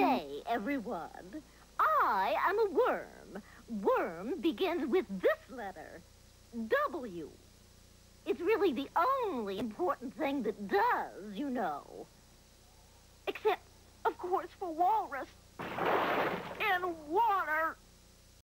day, everyone. I am a worm. Worm begins with this letter, W. It's really the only important thing that does, you know. Except, of course, for walrus.